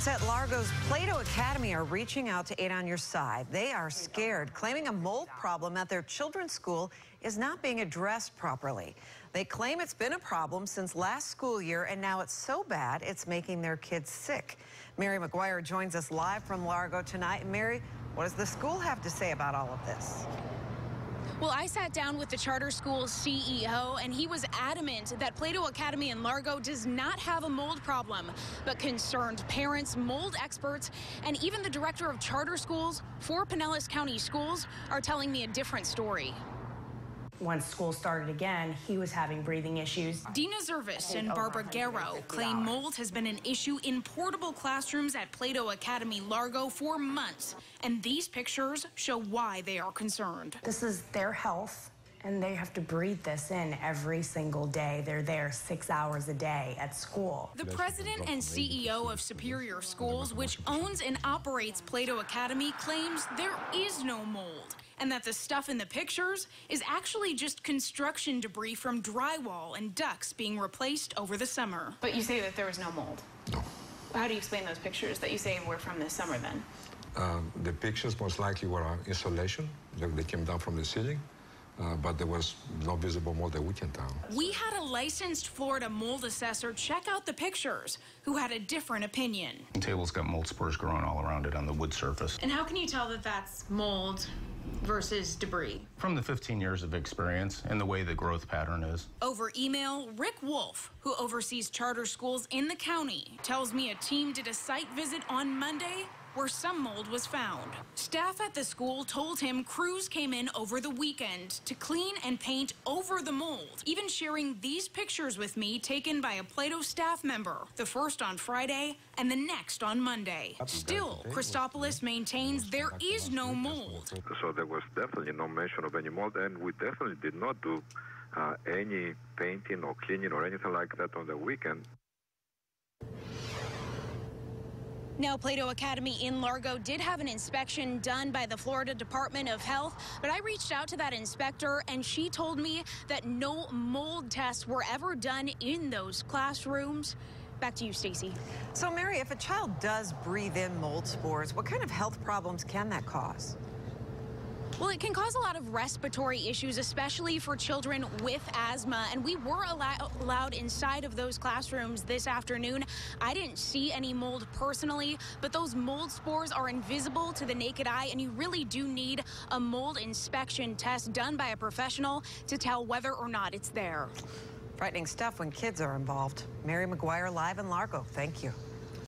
Students at Largo's Plato Academy are reaching out to 8 on your side. They are scared, claiming a mold problem at their children's school is not being addressed properly. They claim it's been a problem since last school year, and now it's so bad it's making their kids sick. Mary McGuire joins us live from Largo tonight. Mary, what does the school have to say about all of this? Well, I sat down with the charter school CEO, and he was adamant that Plato Academy in Largo does not have a mold problem. But concerned parents, mold experts, and even the director of charter schools for Pinellas County Schools are telling me a different story once school started again, he was having breathing issues. Dina Zervis and Barbara Garrow claim mold has been an issue in portable classrooms at Plato Academy Largo for months. And these pictures show why they are concerned. This is their health and they have to breathe this in every single day. They're there six hours a day at school. The president and CEO of Superior Schools, which owns and operates Plato Academy, claims there is no mold and that the stuff in the pictures is actually just construction debris from drywall and ducts being replaced over the summer. But you say that there was no mold? No. How do you explain those pictures that you say were from this summer then? Um, the pictures most likely were insulation. They came down from the ceiling uh, but there was no visible mold that we can tell. We had a licensed Florida mold assessor check out the pictures, who had a different opinion. The table's got mold spores growing all around it on the wood surface. And how can you tell that that's mold versus debris? From the 15 years of experience and the way the growth pattern is. Over email, Rick Wolf, who oversees charter schools in the county, tells me a team did a site visit on Monday where some mold was found. Staff at the school told him crews came in over the weekend to clean and paint over the mold, even sharing these pictures with me taken by a Plato staff member, the first on Friday and the next on Monday. Still, Christopoulos maintains there is no mold. So there was definitely no mention of any mold, and we definitely did not do uh, any painting or cleaning or anything like that on the weekend. Now, Plato Academy in Largo did have an inspection done by the Florida Department of Health, but I reached out to that inspector and she told me that no mold tests were ever done in those classrooms. Back to you, Stacy. So, Mary, if a child does breathe in mold spores, what kind of health problems can that cause? Well, it can cause a lot of respiratory issues, especially for children with asthma. And we were allow allowed inside of those classrooms this afternoon. I didn't see any mold personally, but those mold spores are invisible to the naked eye, and you really do need a mold inspection test done by a professional to tell whether or not it's there. Frightening stuff when kids are involved. Mary McGuire live in Largo. Thank you.